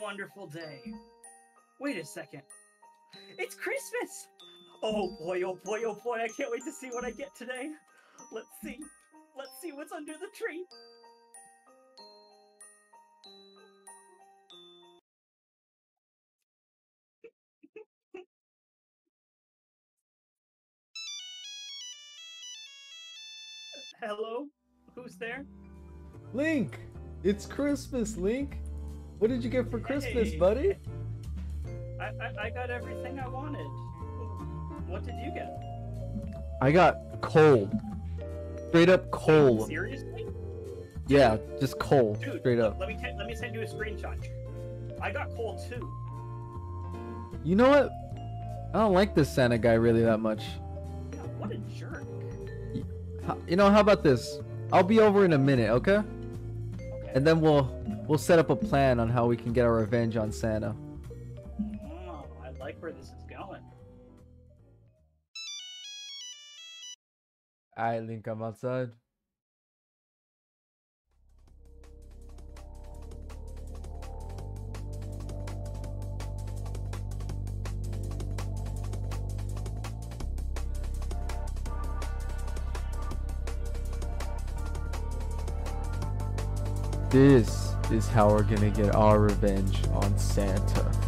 wonderful day. Wait a second. It's Christmas! Oh boy, oh boy, oh boy, I can't wait to see what I get today. Let's see. Let's see what's under the tree. Hello? Who's there? Link! It's Christmas, Link! What did you get for Christmas, Hey. buddy? I, I, I got everything I wanted. What did you get? I got coal. Straight up coal. Seriously? Yeah, just coal. Dude, Straight up. Let me let me send you a screenshot. I got coal too. You know what? I don't like this Santa guy really that much. Yeah, what a jerk. You know, how about this? I'll be over in a minute, okay? Okay. And then we'll we'll set up a plan on how we can get our revenge on Santa. Oh, I like where this is going. Alright, Link, I'm outside. This is how we're gonna get our revenge on Santa.